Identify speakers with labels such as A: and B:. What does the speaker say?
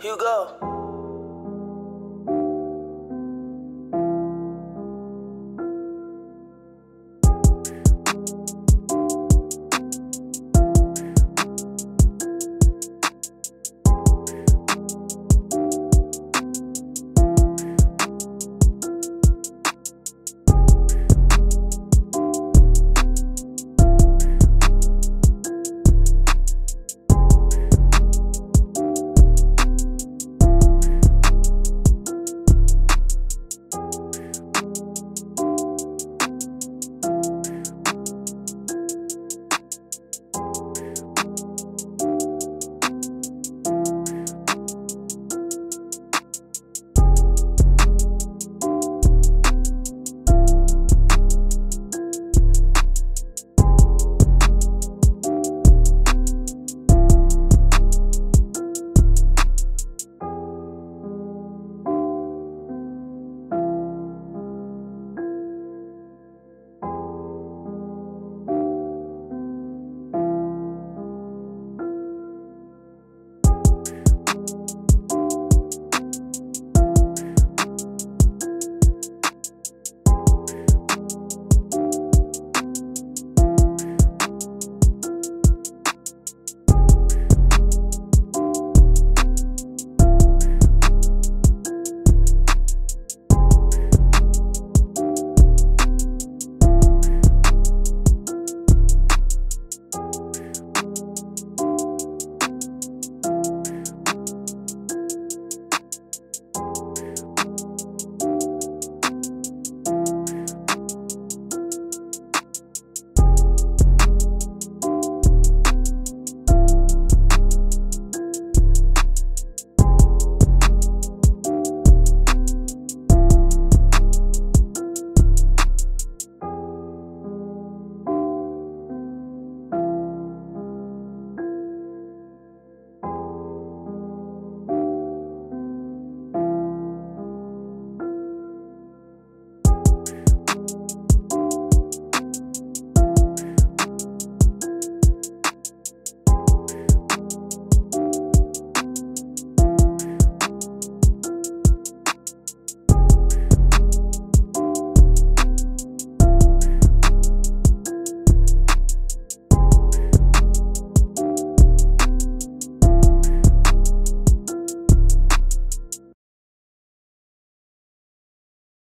A: Hugo.